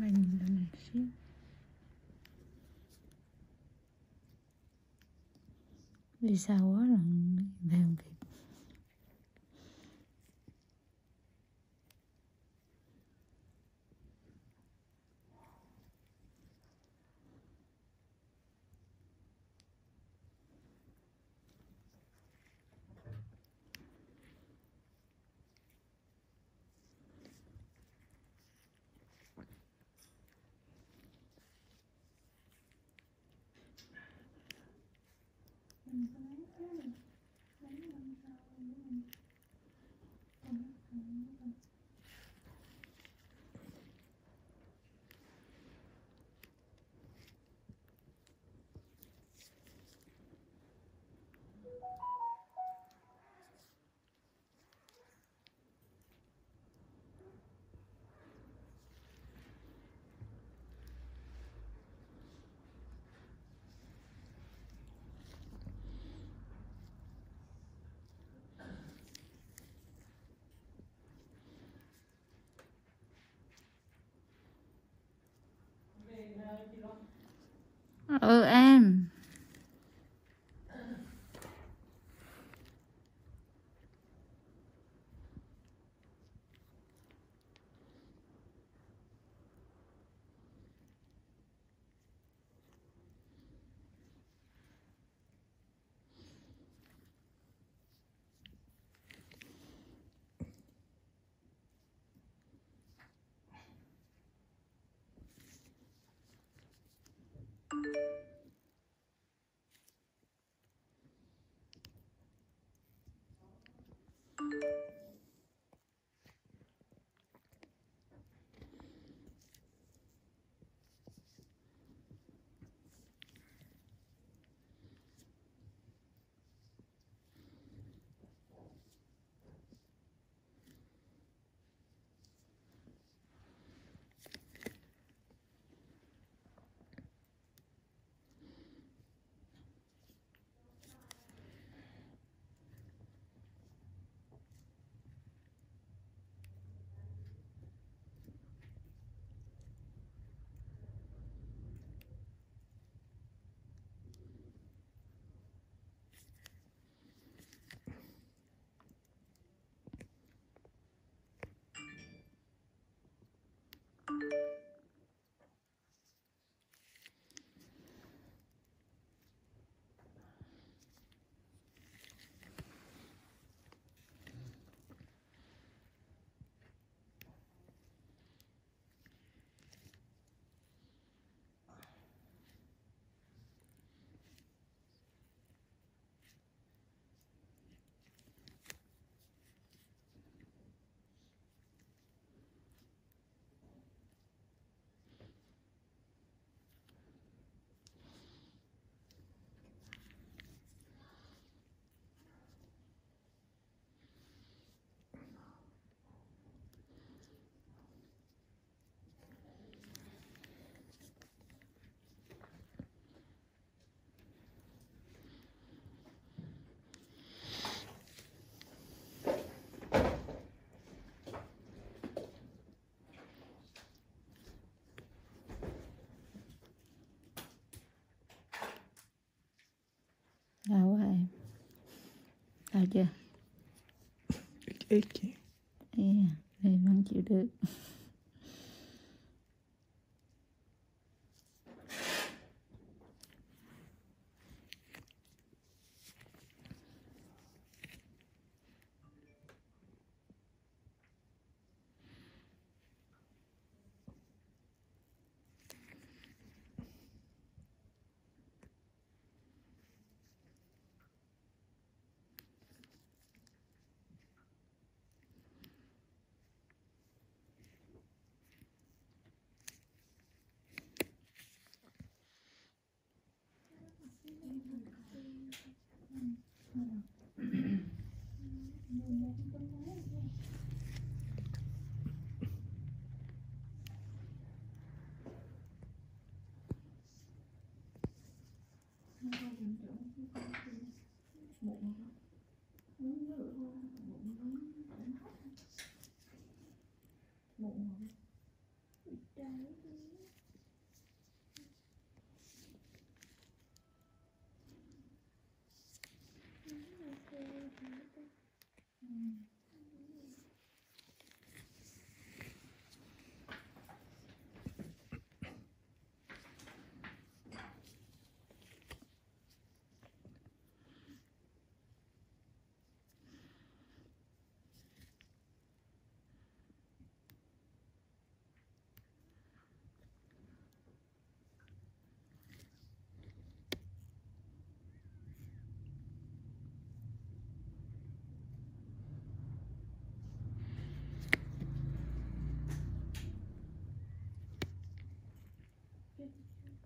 Này nhìn này xíu Vì sao quá là về không kịp mình Đau chưa? ít ít chị Yeah, em vẫn chịu được